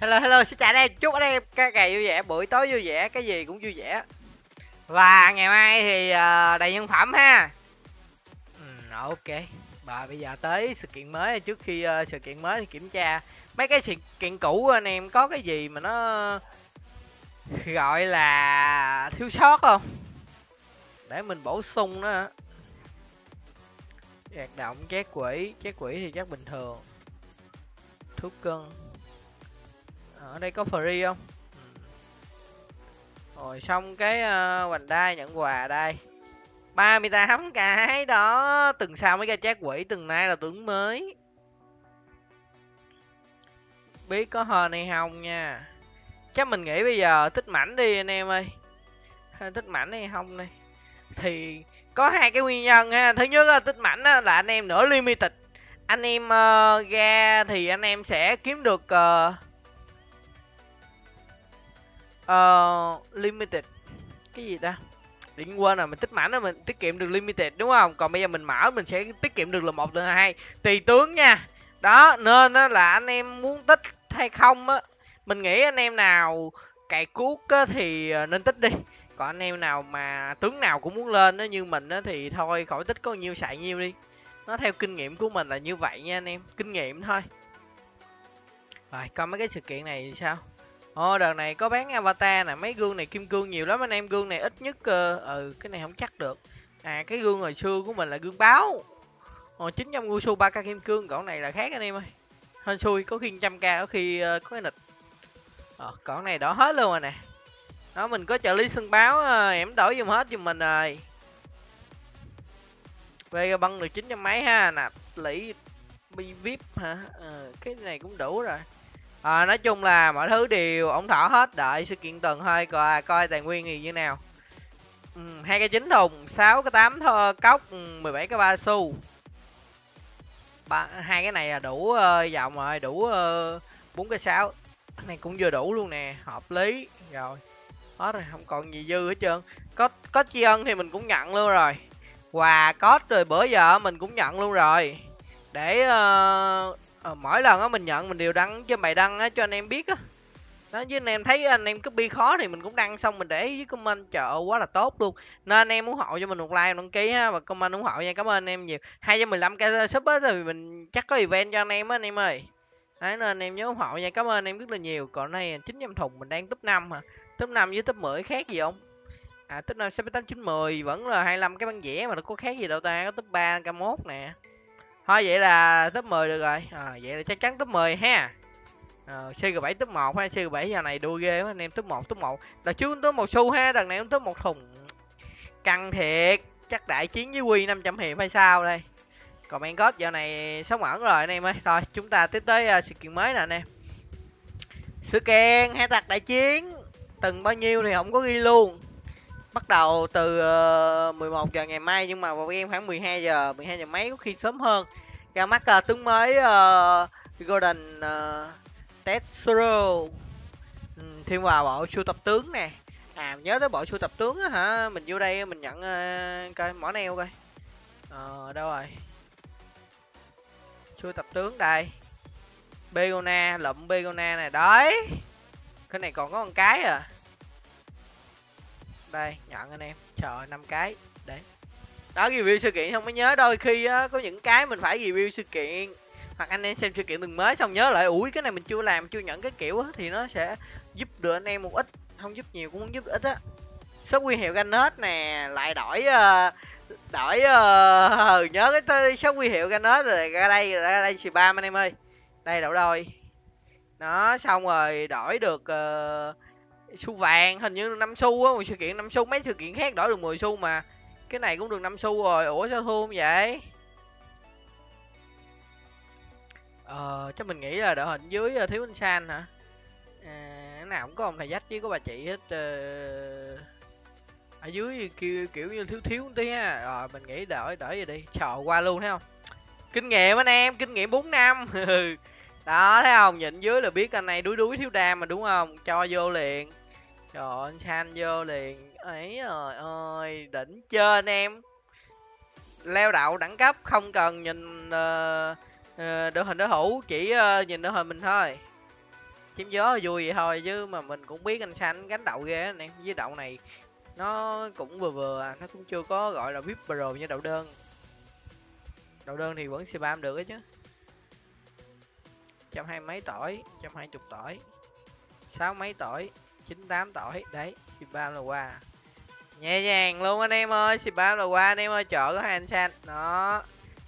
Hello hello xin chào anh em. Chúc anh em cái ngày vui vẻ buổi tối vui vẻ cái gì cũng vui vẻ. Và ngày mai thì uh, đầy nhân phẩm ha. Ừ, ok. Và bây giờ tới sự kiện mới. Trước khi uh, sự kiện mới thì kiểm tra mấy cái sự kiện cũ anh em có cái gì mà nó gọi là thiếu sót không? Để mình bổ sung nữa hoạt động chát quỷ. Chát quỷ thì chắc bình thường. Thuốc cân Ờ, ở đây có free không? Ừ. Rồi xong cái ờ, uh, hoành đai nhận quà đây. 38 cái đó từng sao mới ra chát quỷ từng nay là tướng mới. Biết có hên hay không nha. Chắc mình nghĩ bây giờ tích mảnh đi anh em ơi. Tích mảnh hay không này thì có hai cái nguyên nhân ha. Thứ nhất là tích mảnh là anh em nửa limited. Anh em uh, ra thì anh em sẽ kiếm được uh, uh, limited. Cái gì ta? Đừng quên rồi mình tích mảnh là mình tiết kiệm được limited đúng không? Còn bây giờ mình mở mình sẽ tiết kiệm được là một lần hai. Tùy tướng nha. Đó nên đó là anh em muốn tích hay không á mình nghĩ anh em nào cày cuốc á thì ờ, nên tích đi. Còn anh em nào mà tướng nào cũng muốn lên á như mình á thì thôi khỏi tích có nhiêu xài nhiêu đi. Nó theo kinh nghiệm của mình là như vậy nha anh em kinh nghiệm thôi. Rồi coi mấy cái sự kiện này thì sao? Ồ đợt này có bán avatar nè, mấy gương này kim cương nhiều lắm anh em, gương này ít nhất uh, ừ cái này không chắc được. À cái gương hồi xưa của mình là gương báo. Ồ 900 Gusu 3k kim cương, còn này là khác anh em ơi. Hên xui có khi trăm k có khi uh, có cái nịch. Ờ còn này đỏ hết luôn rồi nè. Đó mình có trợ lý sân báo uh, em đổi giùm hết giùm mình rồi. Về băng được 900 mấy ha, nạp lĩ vip hả? Ờ, cái này cũng đủ rồi à, nói chung là mọi thứ đều ổn thỏa hết. Đợi sự kiện tuần thôi coi coi tài nguyên gì như nào. Ừ, hai cái chín thùng sáu cái tám thơ cốc ừ, 17 cái ba xu. Ba hai cái này là đủ ờ, uh, dòng rồi đủ ờ, bốn uh, cái sáu. Này cũng vừa đủ luôn nè hợp lý. Rồi hết rồi không còn gì dư hết trơn. Có có chi ân thì mình cũng nhận luôn rồi. Quà có rồi bữa giờ mình cũng nhận luôn rồi. Để uh, à, mỗi lần á mình nhận mình đều đăng trên bài đăng á cho anh em biết á. Đó chứ anh em thấy anh em copy khó thì mình cũng đăng xong mình để với comment chợ quá là tốt luôn. Nên anh em ủng hộ cho mình một like đăng ký ha và comment ủng hộ nha cảm ơn anh em nhiều. 215 k sub á rồi mình chắc có event cho anh em á anh em ơi. Đấy nên anh em nhớ ủng hộ nha cảm ơn anh em rất là nhiều. Còn đây 900 thùng mình đang top 5 hả? Top 5 với top 10 khác gì không? À top 5 6 8 9 10 vẫn là 25 cái băng vẽ mà nó có khác gì đâu ta có top 3 k 1 nè thôi vậy là top 10 được rồi. À, vậy là chắc chắn top 10 ha. Ờ, cg7 top 1 ha, cg7 giờ này đua ghê quá. Anh em top 1 top 1 đợt trước top 1 xu ha. Đợt này cũng top 1 thùng. Căng thiệt. Chắc đại chiến với quy 500 hiệp hay sao đây? Còn man god giờ này sống ẩn rồi anh em ơi. Thôi chúng ta tiếp tới uh, sự kiện mới nè anh em. Sự kiện hai tạc đại chiến. Từng bao nhiêu thì không có ghi luôn bắt đầu từ ờ, 11 giờ ngày mai nhưng mà vào game khoảng 12 giờ 12 giờ mấy có khi sớm hơn. Ra mắt uh, tướng mới ờ, uh, Golden uh, Tetsuro. Ừ, thêm vào bộ sưu tập tướng nè. À nhớ tới bộ sưu tập tướng á hả? Mình vô đây mình nhận uh, coi mỏ neo coi. Ờ đâu rồi? Sưu tập tướng đây. Begona lụm Begona này đấy! Cái này còn có một cái à đây nhận anh em. Chờ năm cái. Đấy. Đó review sự kiện không mới nhớ. Đôi khi á có những cái mình phải review sự kiện. Hoặc anh em xem sự kiện từng mới xong nhớ lại ủi cái này mình chưa làm chưa nhận cái kiểu á thì nó sẽ giúp được anh em một ít. Không giúp nhiều cũng muốn giúp ít á. Số quy hiệu ganet nè. Lại đổi uh, đổi uh, nhớ cái số quy hiệu ganet rồi ra đây ra đây xì ba anh em ơi. Đây đậu đôi. Nó xong rồi đổi được uh, xu vàng hình như năm xu á một sự kiện năm xu mấy sự kiện khác đổi được 10 xu mà. Cái này cũng được năm xu rồi ủa sao thua không vậy? Ờ chắc mình nghĩ là đội hình dưới là thiếu anh san hả? À, cái nào cũng có ông thầy dắt chứ có bà chị hết ờ... ở dưới kiểu, kiểu như thiếu thiếu tí ha rồi mình nghĩ đổi đổi vậy đi chờ qua luôn thấy không? Kinh nghiệm anh em kinh nghiệm 4 năm. Đó thấy không? Nhìn dưới là biết anh này đuối đuối thiếu đam mà đúng không? Cho vô liền. Trời anh San vô liền. Ấy rồi ơi đỉnh chơi anh em. Leo đậu đẳng cấp không cần nhìn uh, uh, đội hình đối thủ chỉ uh, nhìn đội hình mình thôi. Chiếm gió vui vậy thôi chứ mà mình cũng biết anh San gánh đậu ghê anh em với đậu này nó cũng vừa vừa à, nó cũng chưa có gọi là vip pro như đậu đơn. Đậu đơn thì vẫn spam được ấy chứ. Trăm hai mấy tỏi trăm hai chục tỏi. Sáu mấy tỏi chín tám tỏi đấy c bam là qua nhẹ nhàng luôn anh em ơi c bam là qua anh em ơi chợ có hai anh xanh đó.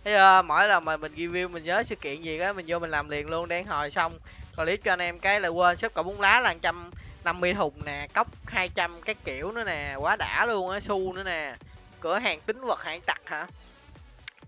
Bây giờ mỗi lần mà mình review, mình nhớ sự kiện gì đó mình vô mình làm liền luôn, đang hồi xong. Clip cho anh em cái là quên, shop cậu bún lá là trăm năm mươi thùng nè, cốc 200 cái kiểu nữa nè, quá đã luôn á xu nữa nè. Cửa hàng tính vật hải tặc hả?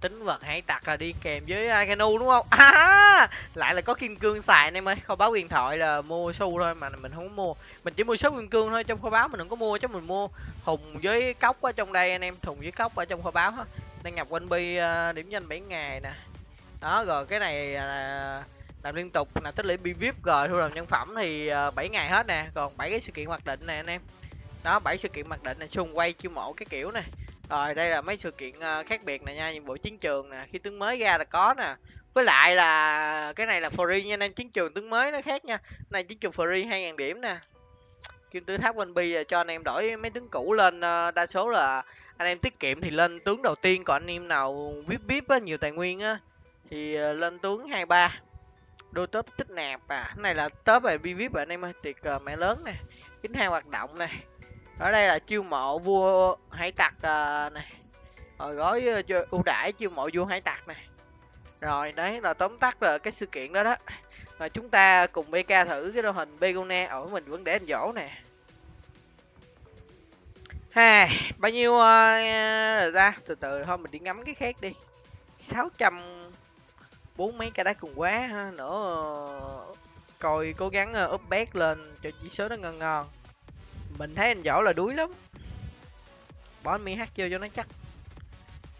Tính vật hải tặc là đi kèm với uh, đúng không? À, lại là có kim cương xài anh em ơi. Kho báo huyền thoại là mua xu thôi mà mình không mua. Mình chỉ mua số kim cương thôi trong kho báo mình đừng có mua chứ mình mua thùng với cốc ở trong đây anh em thùng với cốc ở trong kho báo ha. đang nhập quanh bi à, điểm danh 7 ngày nè. Đó rồi cái này là làm liên tục là tích lũy bi vip rồi thu làm nhân phẩm thì à, 7 ngày hết nè. Còn bảy cái sự kiện mặc định nè anh em. Đó bảy sự kiện mặc định này xung quay chiêu mộ cái kiểu này rồi, đây là mấy sự kiện ờ, khác biệt nè nha, nhiệm vụ chiến trường nè, khi tướng mới ra là có nè. Với lại là cái này là free nha anh em chiến trường tướng mới nó khác nha. Này, chiến trường free 2.000 điểm nè. Kim tứ tháp quanh bi cho anh em đổi mấy tướng cũ lên ờ, đa số là anh em tiết kiệm thì lên tướng đầu tiên, còn anh em nào vip vip á, nhiều tài nguyên á, thì ờ, lên tướng hai ba. Đôi top tích nạp à cái này là top về vip anh em ơi, tiệc mẹ lớn nè, kính hai hoạt động này ở đây là chiêu mộ vua hải tặc uh, này. Rồi gói uh, ưu đãi chiêu mộ vua hải tặc này. Rồi đấy là tóm tắt là cái sự kiện đó đó. Rồi chúng ta cùng bk thử cái đội hình begone ở mình vẫn để anh dỗ nè. Hai bao nhiêu à, uh, ra từ từ thôi mình đi ngắm cái khác đi. 600 bốn mấy cái đá cùng quá ha nữa ờ, coi cố gắng uh, update lên cho chỉ số nó ngon ngon mình thấy anh võ là đuối lắm. Bỏ mi hát chơi cho nó chắc.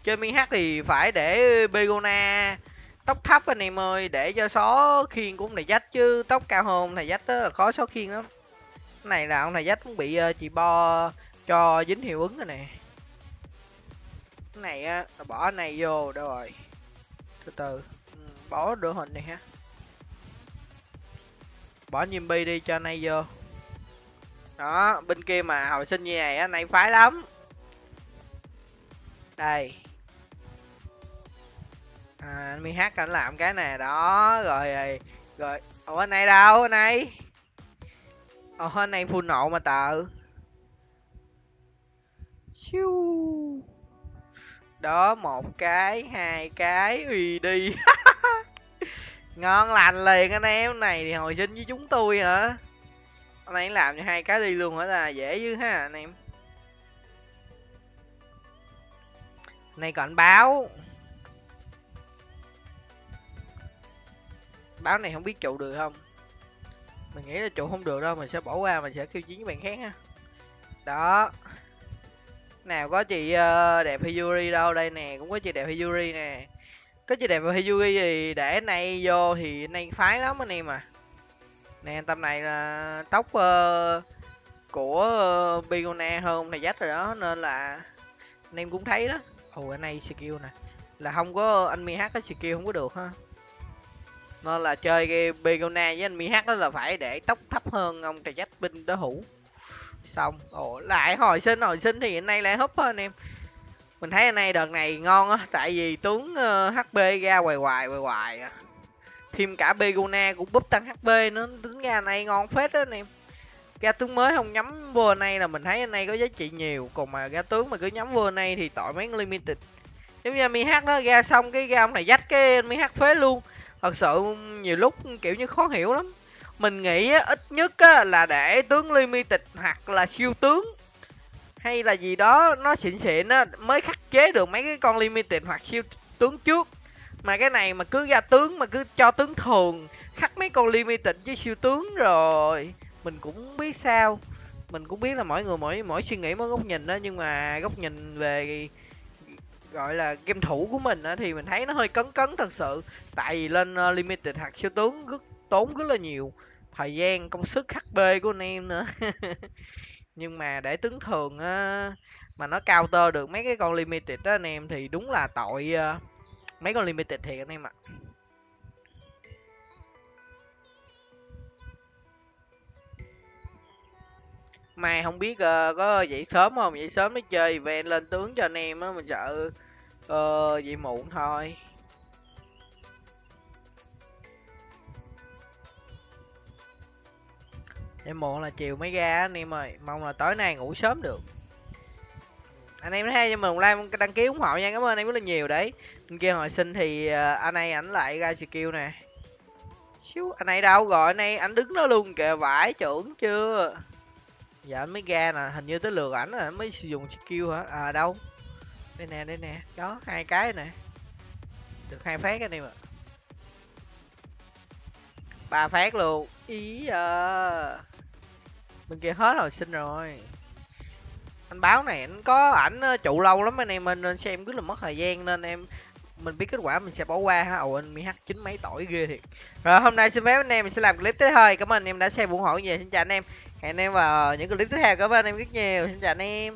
Chơi mi hát thì phải để begona tóc thấp anh em ơi để cho xó khiên cũng này dách chứ tóc cao hơn này dách là khó xó khiên lắm. Cái này là ông này dách cũng bị uh, chị bo cho dính hiệu ứng rồi nè. Cái này á bỏ này vô đâu rồi. Từ từ. Ừ, bỏ đội hình này ha. Bỏ nhiêm bi đi cho nay vô đó bên kia mà hồi sinh như này á này phái lắm đây à anh mi hát anh làm cái này đó rồi rồi rồi ủa anh này đâu anh này ồ anh này full nộ mà tờ Siêu. Đó một cái, hai cái, uy đi. Ngon lành liền anh em này thì hồi sinh với chúng tôi hả? Anh ấy làm cho hai cái đi luôn hả là dễ chứ ha anh em. Này còn báo. Báo này không biết trụ được không? Mình nghĩ là trụ không được đâu, mình sẽ bỏ qua mình sẽ kêu chiến với bạn khác ha. Đó, nào có chị uh, đẹp Hyuri đâu đây nè cũng có chị đẹp Hyuri nè có chị đẹp hyuri thì để nay vô thì nay phái lắm anh em à nè tầm này là tóc uh, của uh, Bigona hơn này dắt rồi đó nên là anh em cũng thấy đó. Ồ anh này skill nè. Là không có anh mi hát cái skill không có được ha. Nên là chơi cái Bigona với anh mi hát đó là phải để tóc thấp hơn ông thầy dắt binh đó hữu. Xong ồ lại hồi sinh hồi sinh thì hiện nay lại húp anh em. Mình thấy anh này đợt này ngon á tại vì tướng ờ, uh, hp ra hoài hoài hoài hoài à thêm cả begona cũng búp tăng hp nữa. Tính ra này ngon phết đó anh em. Ra tướng mới không nhắm vô này là mình thấy anh này có giá trị nhiều. Còn mà ra tướng mà cứ nhắm vô này thì tội mấy limited. Giống như mi hát nó ra xong cái ra ông này dắt cái mi hát phế luôn. Thật sự nhiều lúc kiểu như khó hiểu lắm. Mình nghĩ ít nhất là để tướng limited hoặc là siêu tướng hay là gì đó nó xịn xịn mới khắc chế được mấy cái con limited hoặc siêu tướng trước mà cái này mà cứ ra tướng mà cứ cho tướng thường khắc mấy con limited với siêu tướng rồi. Mình cũng biết sao. Mình cũng biết là mỗi người mỗi mỗi suy nghĩ mỗi góc nhìn đó nhưng mà góc nhìn về gọi là game thủ của mình đó, thì mình thấy nó hơi cấn cấn thật sự. Tại vì lên uh, limited hoặc siêu tướng rất tốn rất là nhiều thời gian công sức hp của anh em nữa. Nhưng mà để tướng thường á mà nó cao tơ được mấy cái con limited đó anh em thì đúng là tội uh, mấy con limited thiệt anh em ạ. Mai không biết uh, có dậy sớm không? Dậy sớm mới chơi event lên tướng cho anh em á mình sợ uh, dậy muộn thôi. Dậy muộn là chiều mới ra anh em ơi. Mong là tối nay ngủ sớm được. Anh em thấy cho mình like đăng ký ủng hộ nha. Cảm ơn anh em rất là nhiều đấy anh kia hồi sinh thì uh, anh này ảnh lại ra skill nè. Xíu anh này đâu rồi anh này ảnh đứng đó luôn kìa vải trưởng chưa? Giờ anh mới ra nè hình như tới lượt ảnh rồi anh mới sử dụng skill hả? À đâu? Đây nè đây nè đó hai cái nè. Được hai phát anh em ạ. Ba phát luôn. Ý à. bên kia hết hồi sinh rồi. Anh báo này anh có ảnh ờ, trụ lâu lắm anh em mình nên xem cứ là mất thời gian nên em mình biết kết quả mình sẽ bỏ qua ha. Ồ, anh mi h chín mấy tuổi ghê thiệt. Rồi, hôm nay xin phép anh em mình sẽ làm clip tới thôi cảm ơn anh em đã xem ủng hộ nhiều xin chào anh em. Hẹn anh em vào những clip tiếp theo. Cảm ơn anh em rất nhiều. Xin chào anh em.